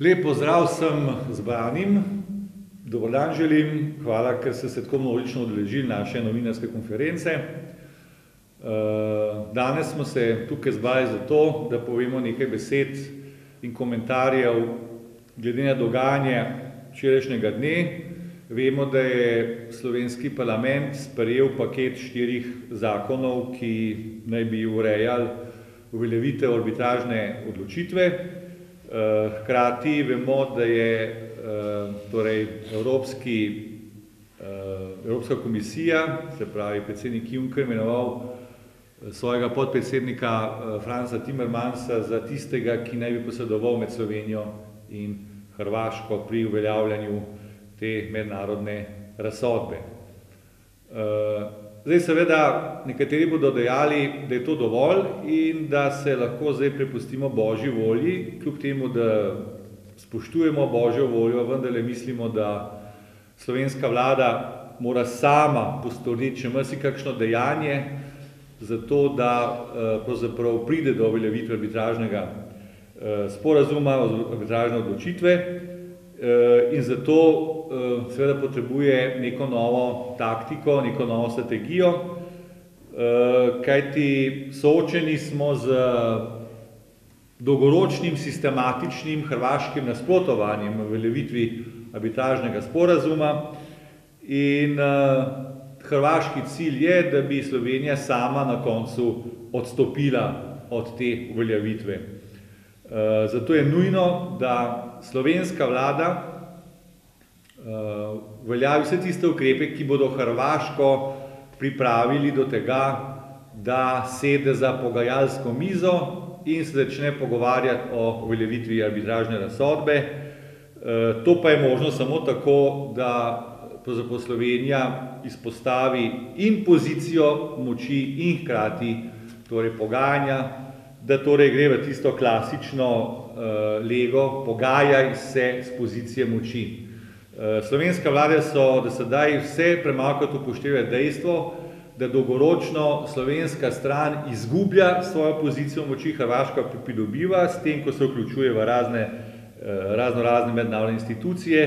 Lep pozdrav vsem zbranim, dober dan želim, hvala, ker ste se tako množično udeležili naše novinarske konference. danes smo se tukaj zbrali zato, da povemo nekaj besed in komentarjev glede na dogajanje včerajšnjega dne. Vemo, da je slovenski parlament sprejel paket štirih zakonov, ki naj bi urejali uveljavitev arbitražne odločitve. Hkrati vemo, da je, torej evropski, Evropska komisija, se pravi predsednik Juncker, imenoval svojega podpredsednika, Franza Timmermansa za tistega, ki naj bi posredoval med Slovenijo in Hrvaško pri uveljavljanju te mednarodne razsodbe. Zdaj seveda nekateri bodo dejali, da je to dovolj in da se lahko zdaj prepustimo božji volji, kljub temu da spoštujemo božjo voljo, vendarle mislimo, da slovenska vlada mora sama postoriti še marsikakšno dejanje, zato da, pravzaprav pride do uveljavitve arbitražnega, sporazuma, arbitražne odločitve. in zato, seveda potrebuje neko novo taktiko, neko novo strategijo, kajti soočeni smo z dolgoročnim sistematičnim hrvaškim nasprotovanjem uveljavitvi arbitražnega sporazuma in, hrvaški cilj je, da bi Slovenija sama na koncu odstopila od te uveljavitve. zato je nujno, da slovenska vlada, uveljavi vse tiste ukrepe, ki bodo Hrvaško pripravili do tega, da sede za pogajalsko mizo in se začne pogovarjati o uveljavitvi arbitražne razsodbe. to pa je možno samo tako, da pravzaprav Slovenija izpostavi in pozicijo moči in hkrati torej pogajanja, da torej gre v tisto klasično, lego pogajaj se s pozicije moči. Slovenske vlade so do sedaj vse premalokrat upoštevale dejstvo, da dolgoročno slovenska stran izgublja svojo pozicijo moči, Hrvaška pa pridobiva s tem, ko se vključuje v razne, raznorazne mednarodne institucije.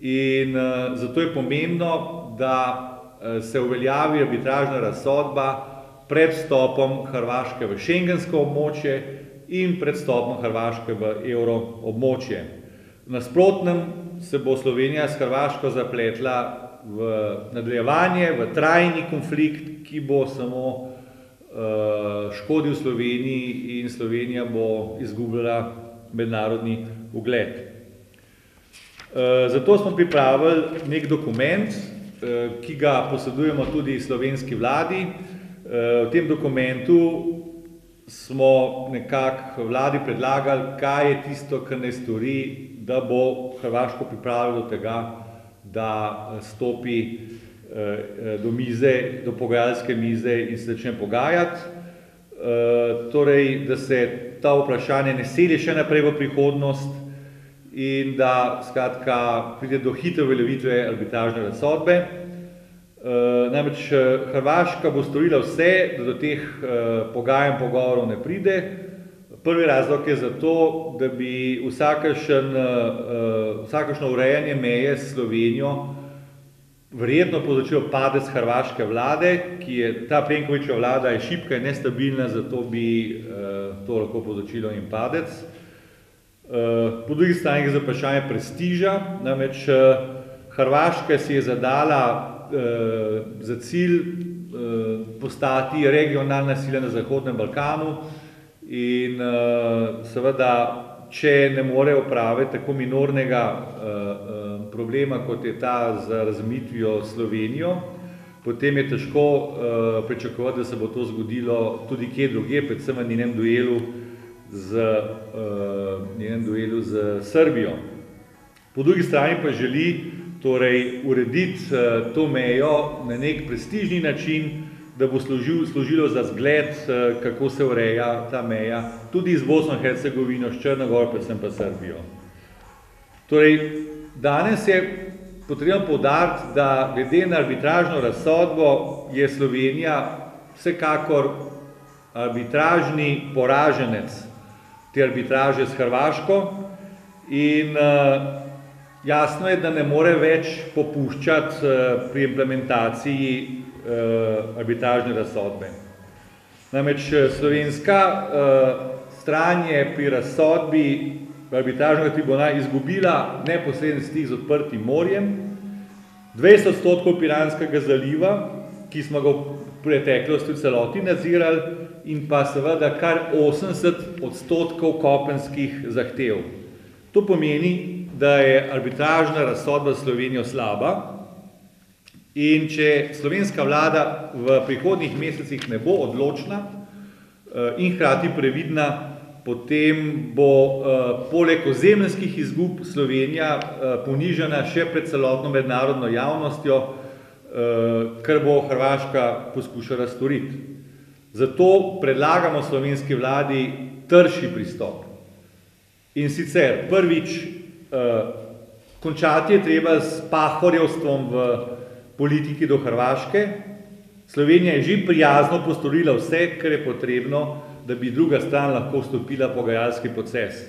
In, zato je pomembno, da, se uveljavi arbitražna razsodba pred vstopom Hrvaške v schengensko območje in pred vstopom Hrvaške v evroobmočje. Nasprotnem se bo Slovenija s Hrvaško zapletla v nadaljevanje, v trajni konflikt, ki bo samo, škodil Sloveniji in Slovenija bo izgubljala mednarodni ugled. zato smo pripravili neki dokument, ki ga posredujemo tudi slovenski vladi. v tem dokumentu smo nekako vladi predlagali, kaj je tisto, kar naj stori, da bo Hrvaško pripravila do tega, da stopi, do mize, do pogajalske mize in se začne pogajati. torej, da se ta vprašanja ne seli še naprej v prihodnost in da skratka pride do hitre uveljavitve arbitražne razsodbe. namreč, Hrvaška bo storila vse, da do teh, pogajanj, pogovorov ne pride. Prvi razlog je zato, da bi vsakršen, vsakršno urejanje meje s Slovenijo verjetno povzročilo padec hrvaške vlade, ki je, ta Plenkovićeva vlada je šibka in nestabilna, zato bi, to lahko povzročilo njen padec. po drugi strani gre za vprašanje prestiža, namreč, Hrvaška si je zadala, za cilj, postati regionalna sila na zahodnem Balkanu in, seveda če ne more opraviti tako minornega, problema, kot je ta z razmejitvijo s Slovenijo, potem je težko, pričakovati, da se bo to zgodilo tudi kje drugje, predvsem v njenem duelu z, njenem duelu s Srbijo. Po drugi strani pa želi torej urediti, to mejo na neki prestižni način, da bo služilo za zgled, kako se ureja ta meja tudi z Bosno in Hercegovino, s Črno goro, predvsem pa Srbijo. Torej danes je potrebno poudariti, da glede na arbitražno razsodbo je Slovenija vsekakor arbitražni poraženec te arbitraže s Hrvaško In uh, jasno je, da ne more več popuščati uh, pri implementaciji arbitražne razsodbe. Namreč slovenska uh, stran je pri razsodbi arbitražnega tribunala izgubila neposreden stik z odprtim morjem, 20 odstotkov Piranskega zaliva, ki smo ga v preteklosti v celoti nadzirali, in pa seveda kar 80 odstotkov kopenskih zahtev. To pomeni, da je arbitražna razsodba Slovenijo slaba in če slovenska vlada v prihodnih mesecih ne bo odločna eh, in hkrati previdna, potem bo eh, poleg ozemljskih izgub Slovenija eh, ponižena še pred celotno mednarodno javnostjo, kar bo Hrvaška poskušala storiti. Zato predlagamo slovenski vladi trši pristop. In sicer prvič, končati je treba s pahorjevstvom v politiki do Hrvaške. Slovenija je že prijazno postorila vse, kar je potrebno, da bi druga stran lahko vstopila v pogajalski proces.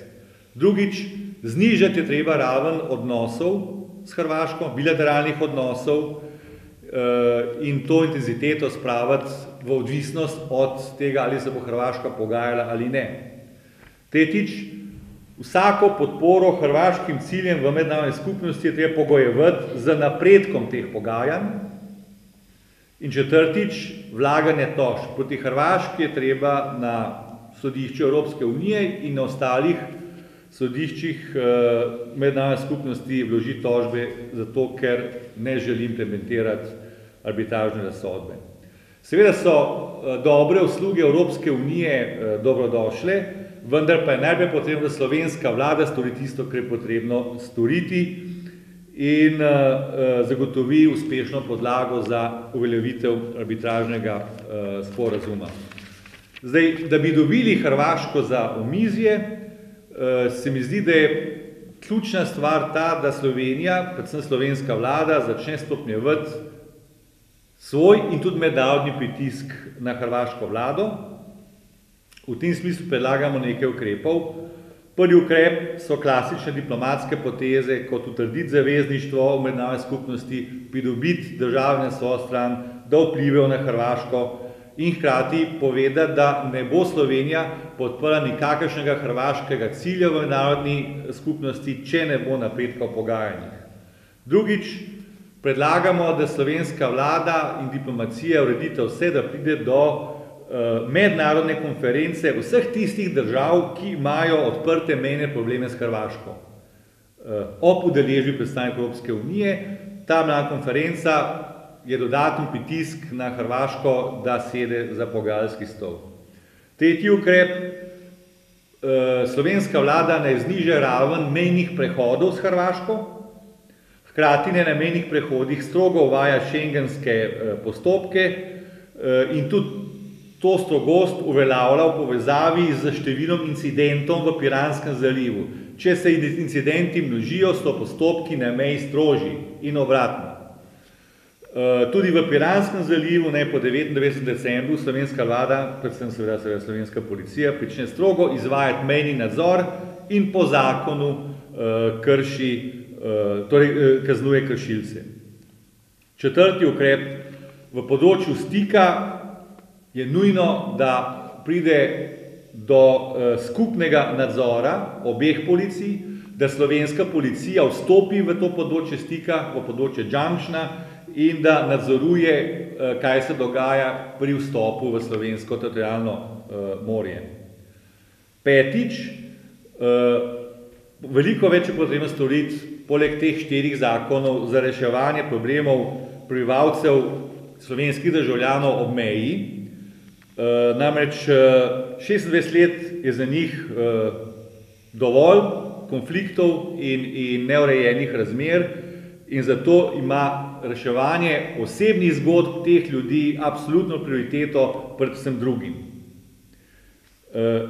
Drugič, znižati je treba raven odnosov s Hrvaško, bilateralnih odnosov eh, in to intenziteto spraviti v odvisnost od tega, ali se bo Hrvaška pogajala ali ne. Tretjič, vsako podporo hrvaškim ciljem v mednarodni skupnosti je treba pogojevati z napredkom teh pogajanj, In četrtič, vlaganje tož. Proti Hrvaški je treba na sodišču Evropske unije in na ostalih sodiščih eh, mednarodne skupnosti vložiti tožbe, zato ker ne želi implementirati arbitražne razsodbe. Seveda so eh, dobre usluge Evropske unije eh, dobrodošle, vendar pa je najbolj potrebno, da slovenska vlada stori tisto, kar je potrebno storiti, in uh, zagotovi uspešno podlago za uveljavitev arbitražnega uh, sporazuma. Zdaj, da bi dobili Hrvaško za omizje, uh, se mi zdi, da je ključna stvar ta, da Slovenija, predvsem slovenska vlada, začne stopnjevati svoj in tudi mednarodni pritisk na hrvaško vlado. V tem smislu predlagamo nekaj ukrepov, Prvi ukrep so klasične diplomatske poteze, kot utrditi zavezništvo v mednarodni skupnosti, pridobiti države na svojo stran, da vplivajo na Hrvaško in hkrati povedati, da ne bo Slovenija podprla nikakršnega hrvaškega cilja v mednarodni skupnosti, če ne bo napredka v pogajanjih. Drugič, predlagamo, da slovenska vlada in diplomacija uredite vse, da pride do mednarodne konference vseh tistih držav, ki imajo odprte mejne probleme s Hrvaško. Eh, ob udeležbi predstavnikov Evropske unije, ta mlada konferenca je dodaten pritisk na Hrvaško, da sede za pogajalski stol. Tretji ukrep, eh, slovenska vlada ne zniže raven mejnih prehodov s Hrvaško, hkrati ne na mejnih prehodih strogo uvaja šengenske postopke in tudi to strogost uveljavlja v povezavi z številom incidentov v Piranskem zalivu. Če se incidenti množijo, so postopki na meji stroži in obratno. Eh, tudi v Piranskem zalivu, ne po 29. decembru, slovenska vlada, predvsem seveda, seveda slovenska policija, prične strogo izvajati mejni nadzor in po zakonu uh, krši, uh, torej kaznuje kršilce. Četrti ukrep, v področju stika je nujno, da pride do uh, skupnega nadzora obeh policij, da slovenska policija vstopi v to področje stika, v področje Džančna in da nadzoruje, uh, kaj se dogaja pri vstopu v slovensko teritorijalno uh, morje. Petič, veliko več je potrebno storiti, poleg teh štirih zakonov, za reševanje problemov prebivalcev slovenskih državljanov ob meji, Eh, namreč 26 eh, let je za njih uh, dovolj konfliktov in, in neurejenih razmer in zato ima reševanje osebnih zgodb teh ljudi absolutno prioriteto pred vsem drugim.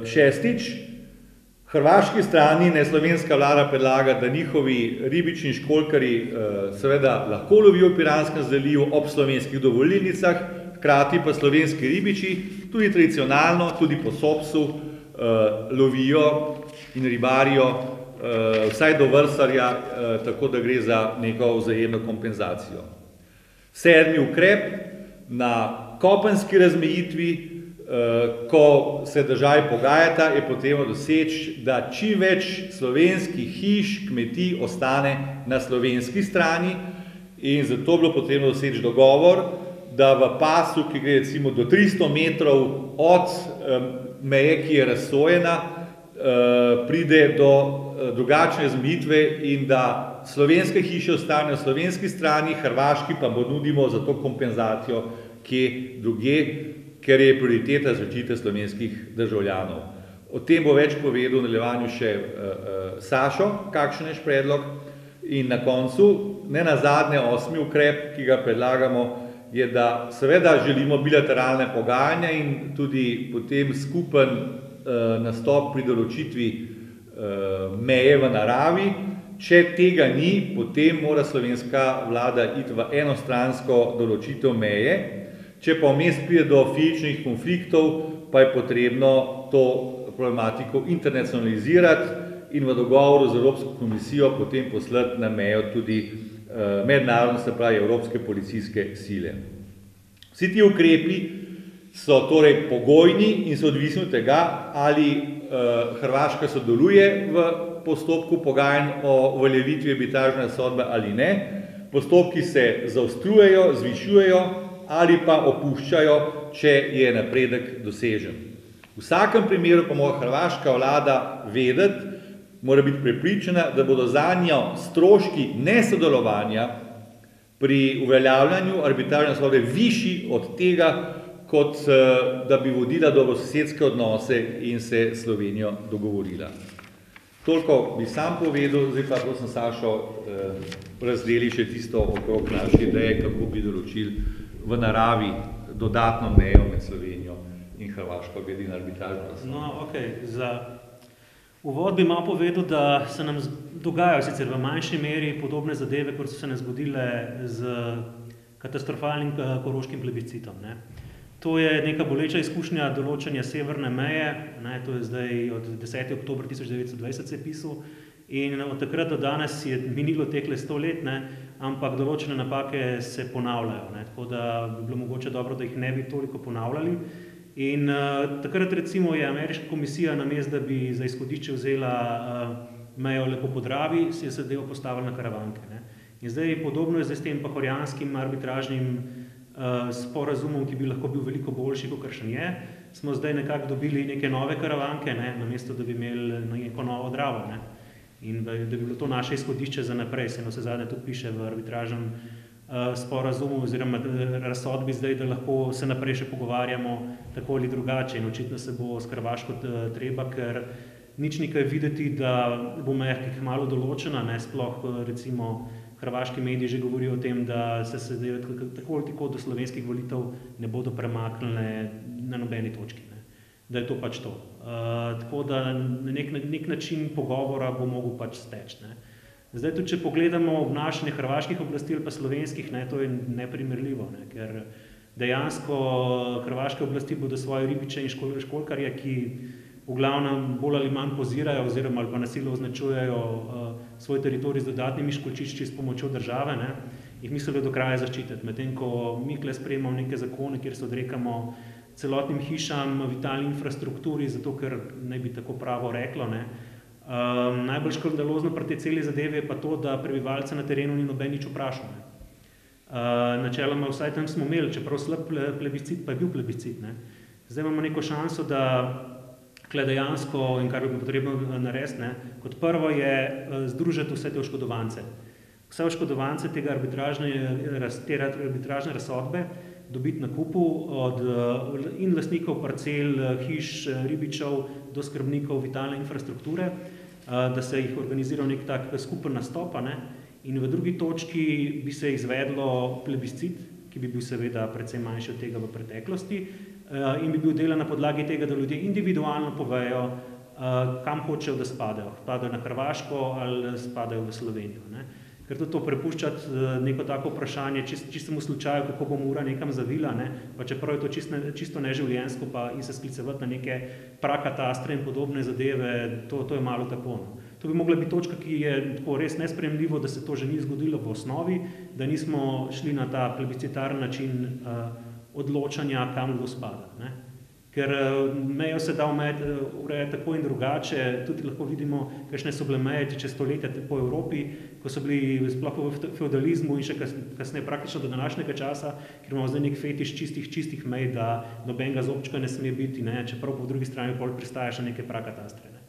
Šestič, Hrvaški strani ne slovenska vlada predlaga, da njihovi ribični školkari uh, seveda lahko lovijo v Piranskem zalivu ob slovenskih dovoljnicah, hkrati pa slovenski ribiči tudi tradicionalno, tudi po sopsu, uh, lovijo in ribarijo uh, vsaj do vrsarja, tako da gre za neko vzajemno kompenzacijo. Sedmi ukrep na kopenski razmejitvi, ko se državi pogajata, je potrebno doseči, da čim več slovenskih hiš, kmetij ostane na slovenski strani in zato je bilo potrebno doseči dogovor, da v pasu, ki gre recimo do tristo metrov od meje, ki je razsojena, pride do drugačne razmejitve in da slovenske hiše ostanejo na slovenski strani, hrvaški pa ponudimo za to kompenzacijo kje drugje, ker je prioriteta zaščita slovenskih državljanov. O tem bo več povedal v nadaljevanju še Sašo, kakšen je predlog. In na koncu, nenazadnje osmi ukrep, ki ga predlagamo, je, da seveda želimo bilateralna pogajanja in tudi potem skupen nastop pri določitvi meje v naravi. Če tega ni, potem mora slovenska vlada iti v enostransko določitev meje, če pa vmes pride do fizičnih konfliktov, pa je potrebno to problematiko internacionalizirati in v dogovoru z Evropsko komisijo potem poslati na mejo tudi mednarodne, se pravi evropske policijske sile. Vsi ti ukrepi so torej pogojni in so odvisni od tega, ali Hrvaška sodeluje v postopku pogajanj o uveljavitvi arbitražne sodbe ali ne. Postopki se zaostrujejo, zvišujejo ali pa opuščajo, če je napredek dosežen. V vsakem primeru pa mora hrvaška vlada vedeti, mora biti prepričana, da bodo zanjo stroški nesodelovanja pri uveljavljanju arbitražne sodbe višji od tega, kot da bi vodila dobrososedske odnose in se Slovenijo dogovorila. Toliko bi samo povedal, zdaj pa prosim Sašo, razdeli še tisto okrog naše ideje, kako bi določili v naravi dodatno mejo med Slovenijo in Hrvaško glede na arbitražno. No, okej, za uvod bi malo povedal, da se nam dogajajo sicer v manjši meri podobne zadeve, kot so se nam zgodile s katastrofalnim koroškim plebiscitom, ne. To je neka boleča izkušnja določanja severne meje, ne, to je zdaj od deseti oktober tisoč devetsto dvajset se je pisal, in od takrat do danes je minilo tehle sto let, ne, ampak določene napake se ponavljajo, ne, tako da bi bilo mogoče dobro, da jih ne bi toliko ponavljali. In takrat recimo je ameriška komisija, namesto da bi za izhodišče vzela mejo lepo po Dravi, si je zadevo postavila na Karavanke, ne. In zdaj podobno je s tem pohorjanskim arbitražnim sporazumom, ki bi lahko bil veliko boljši, kakršen je, smo zdaj nekako dobili neke nove Karavanke, ne, namesto da bi imeli neko novo Dravo, ne. In da bi bilo to naše izhodišče za naprej, saj navsezadnje tudi piše v arbitražnem sporazumu oziroma razsodbi zdaj, da lahko se naprej še pogovarjamo tako ali drugače in očitno se bo s Hrvaško treba, ker nič ni kaj videti, da bo meja kmalu določena, ne, sploh recimo hrvaški mediji že govorijo o tem, da se zadeve tako ali tako do slovenskih volitev ne bodo premaknile na nobeni točki, ne. Da je to pač to. tako da na neki način pogovora bo mogel pač steči, ne. Zdaj tudi če pogledamo obnašanje hrvaških oblasti ali pa slovenskih, ne, to je neprimerljivo, ne, ker dejansko hrvaške oblasti bodo svoje ribiče in školjkarje, ki v glavnem bolj ali manj pozirajo oziroma ali pa na silo označujejo svoj teritorij z dodatnimi školjčišči s pomočjo države, ne, jih mislili do kraja zaščititi, medtem ko mi tule sprejemamo neke zakone, kjer se odrekamo celotnim hišam, vitalni infrastrukturi, zato ker naj bi tako pravo reklo, ne. Najbolj škandalozno pri tej celi zadevi je pa to, da prebivalce na terenu ni noben nič vprašal, ne. načeloma vsaj tam smo imeli, čeprav slab plebiscit, pa je bil plebiscit, ne. Zdaj imamo neko šanso, da tule dejansko, in kar bi potrebno narediti, ne, kot prvo je združiti vse te oškodovance. Vse oškodovance tega arbitražnega, te arbitražne razsodbe dobiti na kupu od in lastnikov parcel, hiš, ribičev do skrbnikov vitalne infrastrukture, da se jih organizira v neki tak skupen nastop, ne, in v drugi točki bi se izvedlo plebiscit, ki bi bil seveda precej manjši od tega v preteklosti, in bi bil delan na podlagi tega, da ljudje individualno povejo, kam hočejo, da spadajo. Spadajo na Hrvaško ali spadajo v Slovenijo, ne. Ker tudi to prepuščati eh, neko tako vprašanje čist, čistemu slučaju, kako bo ura nekam zavila, ne? pa čeprav je to čisto, čisto neživljensko, pa in se sklicevati na neke prakatastre in podobne zadeve, to, to je malo tako. No. To bi mogla biti točka, ki je tako res nespremljivo, da se to že ni zgodilo v osnovi, da nismo šli na ta plebiscitarni način uh, odločanja, kam kdo spada. Ne? Ker eh, mejo se da eh, urejati tako in drugače, tudi lahko vidimo, kakšne so bile meje čez stoletja po Evropi, ko so bili sploh v feudalizmu in še kasneje praktično do današnjega časa, ker imamo zdaj nek fetiš čistih, čistih mej, da nobenega zobčka ne sme biti, ne, čeprav po drugi strani pol pristajaš na neke prakatastre. Ne.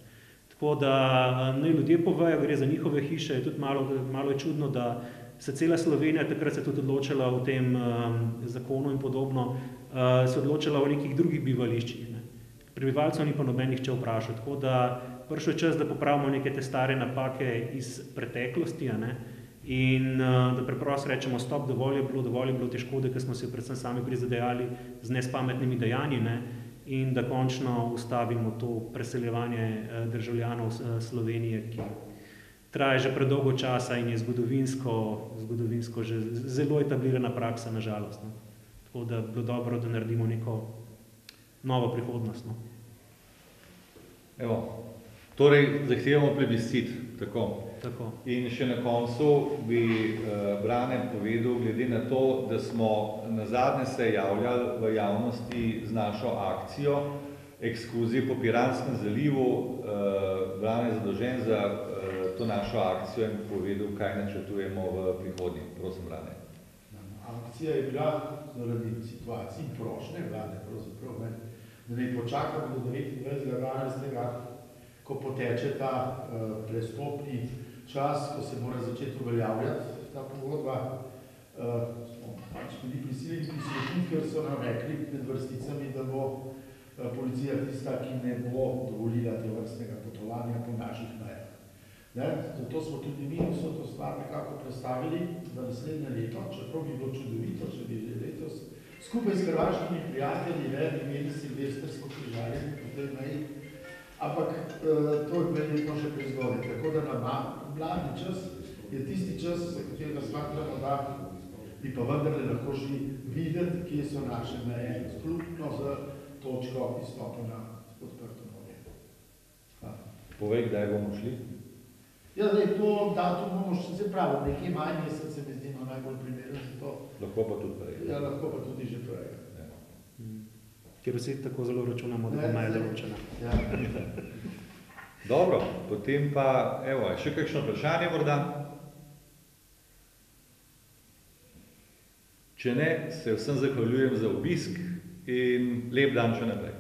Tako da eh, naj ljudje povejo, gre za njihove hiše, tudi malo, malo je čudno, da se cela Slovenija takrat se tudi odločila v tem um, zakonu in podobno, uh, se odločila o nekih drugih bivališčih. Ne. Prebivalcev ni pa nobenih če vprašati. Tako da prišel je čas, da popravimo neke te stare napake iz preteklosti ne, in uh, da preprosto rečemo, stop, dovolj je bilo, dovolj je bilo te škode, ki smo se predvsem sami prizadejali z nespametnimi dejanji ne, in da končno ustavimo to preseljevanje uh, državljanov uh, Slovenije, ki traja že predolgo časa in je zgodovinsko, zgodovinsko že zelo etablirana praksa, nažalost. No. Tako da bi bilo dobro, da naredimo neko novo prihodnost. No. Evo, torej, zahtevamo plebiscit. Tako. Tako. In še na koncu bi uh, Brane povedal, glede na to, da smo na zadnje se javljali v javnosti z našo akcijo ekskluzije po Piranskem zalivu, uh, Brane je zadolžen za uh, to našo akcijo in povedal, kaj načrtujemo v prihodnje. Prosim, Rane. Akcija je bila zaradi situacij prošnje vlade, pravzaprav, ne, da ne počakamo do 29. 12. ko poteče ta uh, prestopni čas, ko se mora začeti uveljavljati ta pogodba. Uh, smo pač bili prisiljeni prisluhniti, ker so nam rekli med vrsticami, da bo uh, policija tista, ki ne bo dovolila te vrstnega potovanja po naših. Ne? Zato smo tudi mi vso to stvar nekako predstavili za naslednje leto, čeprav bi bilo čudovito, če bi že letos skupaj s hrvaškimi prijatelji ne, imeli silvestrsko križarjenje po tej meji, ampak e, to je verjetno še prezgodaj. Tako da na mladi čas je tisti čas, za katerega smatramo, da bi pa vendarle lahko šli videti, kje so naše meje, sklupno z točko izstopa na odprto morje. Povej, kdaj bomo šli? Ja, zdaj, to datum bomo še se pravi, nekje maj mesec se mi zdi no, najbolj primeren za to. Lahko pa tudi prej. Ja, lahko pa tudi že prej. Ja. Mm. Ker vsi tako zelo računamo, da bo maj določena. Ja. Dobro, potem pa, evo, še kakšno vprašanje morda? Če ne, se vsem zahvaljujem za obisk in lep dan še naprej.